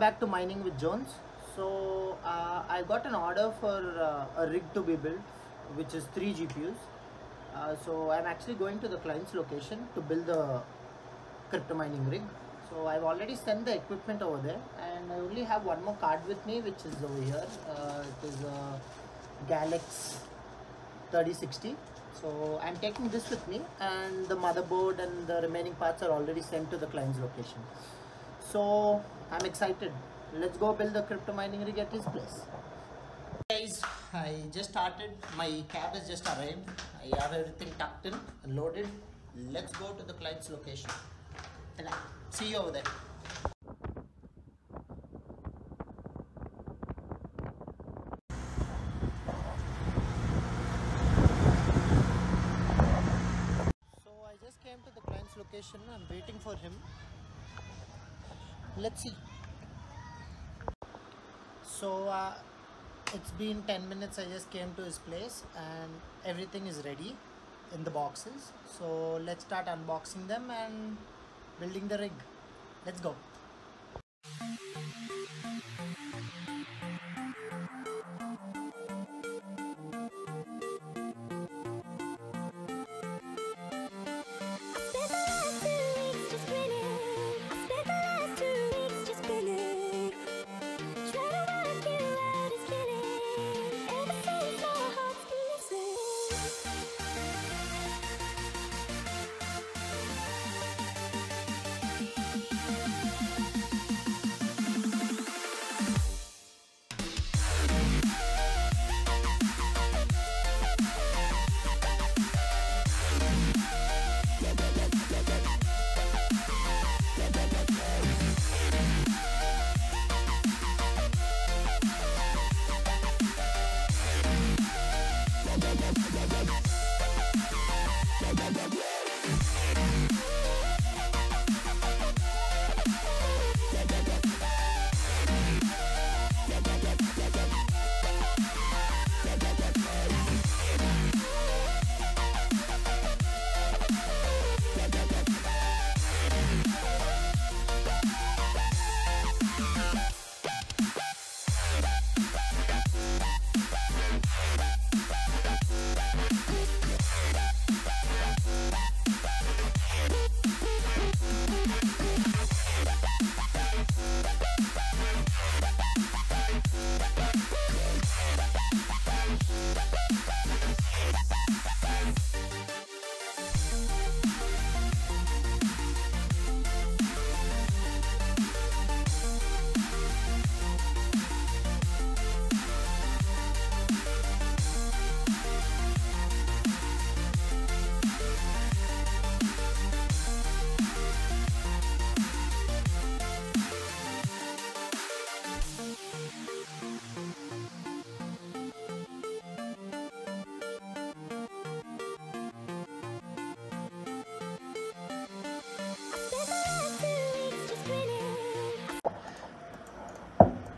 back to mining with Jones. So uh, I got an order for uh, a rig to be built, which is three GPUs. Uh, so I'm actually going to the client's location to build the crypto mining rig. So I've already sent the equipment over there, and I only have one more card with me, which is over here. Uh, it is a Galax 3060. So I'm taking this with me, and the motherboard and the remaining parts are already sent to the client's location. So I'm excited. Let's go build the crypto mining rig at his place. Guys, I just started. My cab has just arrived. I have everything tucked in and loaded. Let's go to the client's location. See you over there. So I just came to the client's location. I'm waiting for him. Let's see. So uh, it's been 10 minutes. I just came to his place and everything is ready in the boxes. So let's start unboxing them and building the rig. Let's go.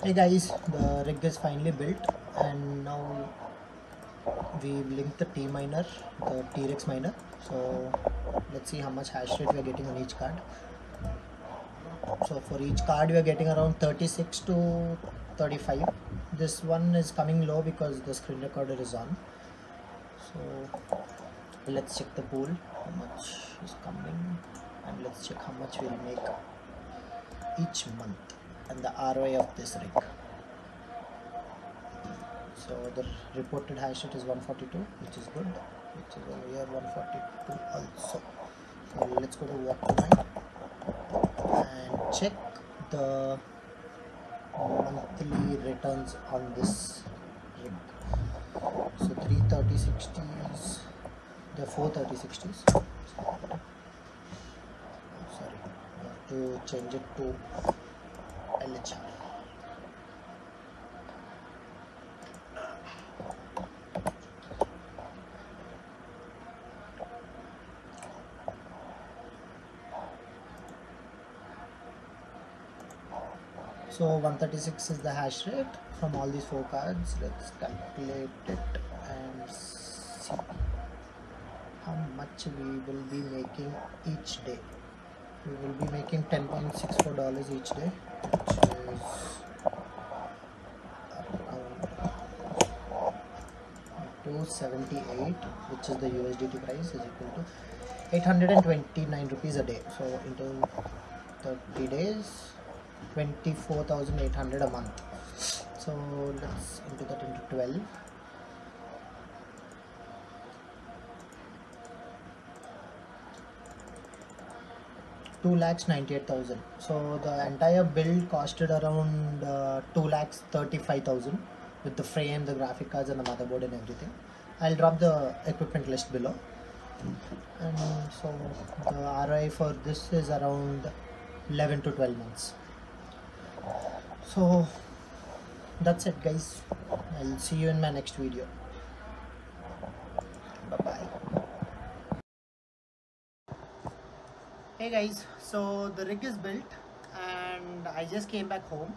Hey guys, the rig is finally built and now we've linked the T miner, the T-Rex miner. So let's see how much hash rate we're getting on each card. So for each card we are getting around 36 to 35. This one is coming low because the screen recorder is on. So let's check the pool, how much is coming and let's check how much we'll make each month and the ROI of this rig. So the reported hash rate is 142, which is good. Which is over here 142 also. So let's go to walk and check the monthly returns on this rig. So 330 60s, the 430 60s. Sorry, I have to change it to LHR. So 136 is the hash rate from all these four cards. Let's calculate it and see how much we will be making each day. We will be making $10.64 each day, which is around 278 which is the USDT price is equal to 829 rupees a day. So into 30 days 24800 a month. So let's into that into 12 two lakhs ninety eight thousand. So the entire build costed around uh, two lakhs thirty five thousand with the frame, the graphic cards, and the motherboard and everything. I'll drop the equipment list below. And so the ROI for this is around eleven to twelve months. So that's it, guys. I'll see you in my next video. Bye bye. Hey guys, so the rig is built and I just came back home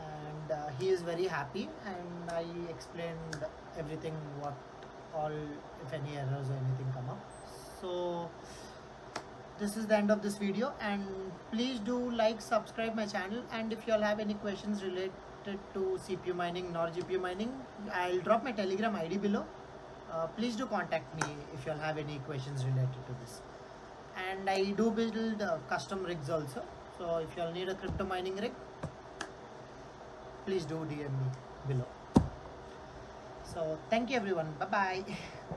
and uh, he is very happy and I explained everything what all if any errors or anything come up. So this is the end of this video and please do like subscribe my channel and if you all have any questions related to CPU mining nor GPU mining I'll drop my telegram ID below. Uh, please do contact me if you all have any questions related to this and I do build uh, custom rigs also. So if you all need a crypto mining rig, please do DM me below. So thank you everyone. Bye bye.